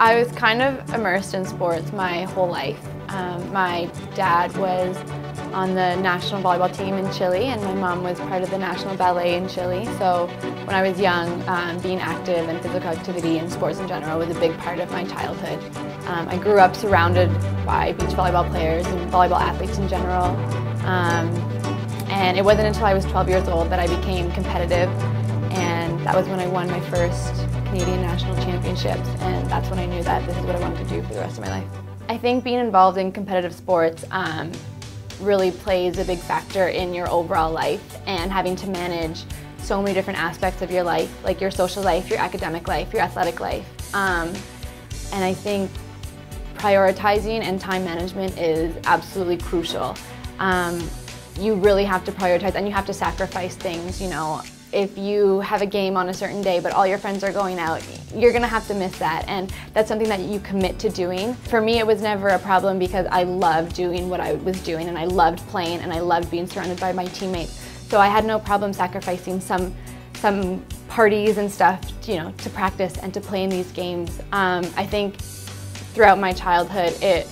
I was kind of immersed in sports my whole life. Um, my dad was on the national volleyball team in Chile and my mom was part of the national ballet in Chile. So when I was young, um, being active and physical activity and sports in general was a big part of my childhood. Um, I grew up surrounded by beach volleyball players and volleyball athletes in general. Um, and it wasn't until I was 12 years old that I became competitive and that was when I won my first Canadian National Championships and that's when I knew that this is what I wanted to do for the rest of my life. I think being involved in competitive sports um, really plays a big factor in your overall life and having to manage so many different aspects of your life, like your social life, your academic life, your athletic life. Um, and I think prioritizing and time management is absolutely crucial. Um, you really have to prioritize and you have to sacrifice things, you know, if you have a game on a certain day but all your friends are going out, you're gonna have to miss that and that's something that you commit to doing. For me it was never a problem because I loved doing what I was doing and I loved playing and I loved being surrounded by my teammates. So I had no problem sacrificing some some parties and stuff, you know, to practice and to play in these games. Um, I think throughout my childhood it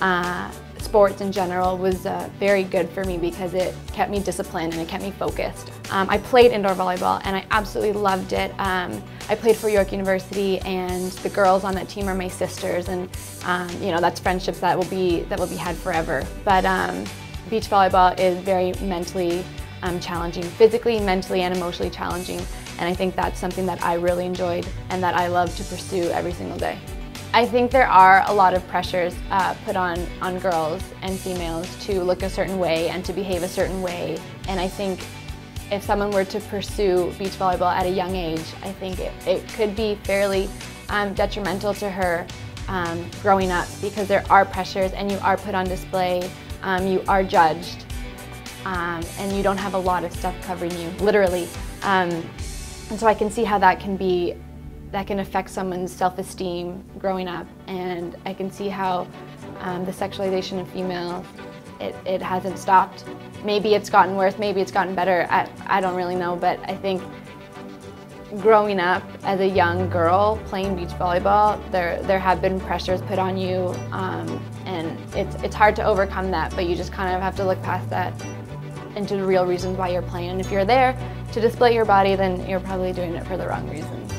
uh, sports in general was uh, very good for me because it kept me disciplined and it kept me focused. Um, I played indoor volleyball and I absolutely loved it. Um, I played for York University and the girls on that team are my sisters and um, you know that's friendships that will be that will be had forever. But um, beach volleyball is very mentally um, challenging, physically, mentally and emotionally challenging and I think that's something that I really enjoyed and that I love to pursue every single day. I think there are a lot of pressures uh, put on, on girls and females to look a certain way and to behave a certain way. And I think if someone were to pursue beach volleyball at a young age, I think it, it could be fairly um, detrimental to her um, growing up because there are pressures and you are put on display, um, you are judged, um, and you don't have a lot of stuff covering you, literally. Um, and so I can see how that can be that can affect someone's self-esteem growing up and I can see how um, the sexualization of females it, it hasn't stopped. Maybe it's gotten worse, maybe it's gotten better, I, I don't really know, but I think growing up as a young girl playing beach volleyball, there, there have been pressures put on you um, and it's, it's hard to overcome that, but you just kind of have to look past that into the real reasons why you're playing. And if you're there to display your body, then you're probably doing it for the wrong reasons.